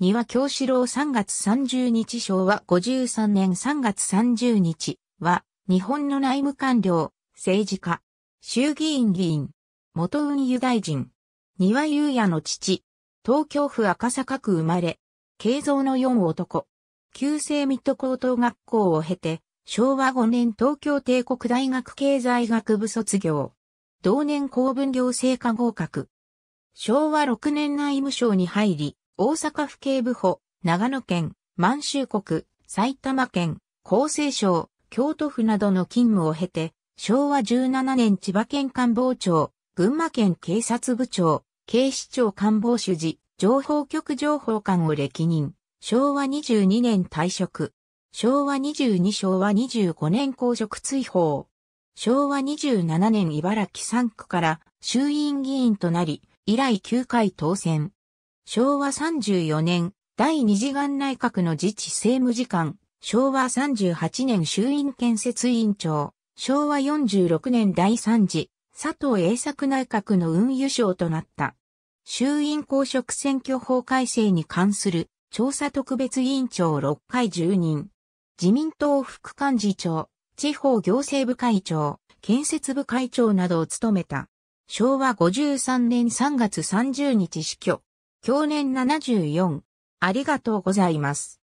庭京志郎3月30日昭和53年3月30日は、日本の内務官僚、政治家、衆議院議員、元運輸大臣、庭優也の父、東京府赤坂区生まれ、慶造の四男、旧制水戸高等学校を経て、昭和5年東京帝国大学経済学部卒業。同年公文行政科合格。昭和6年内務省に入り、大阪府警部補、長野県、満州国、埼玉県、厚生省、京都府などの勤務を経て、昭和17年千葉県官房長、群馬県警察部長、警視庁官房主事、情報局情報官を歴任。昭和22年退職。昭和22昭和25年公職追放。昭和27年茨城3区から衆院議員となり、以来9回当選。昭和34年、第二次元内閣の自治政務次官。昭和38年衆院建設委員長。昭和46年第3次、佐藤栄作内閣の運輸省となった。衆院公職選挙法改正に関する調査特別委員長6回10人。自民党副幹事長、地方行政部会長、建設部会長などを務めた。昭和53年3月30日死去。去年74。ありがとうございます。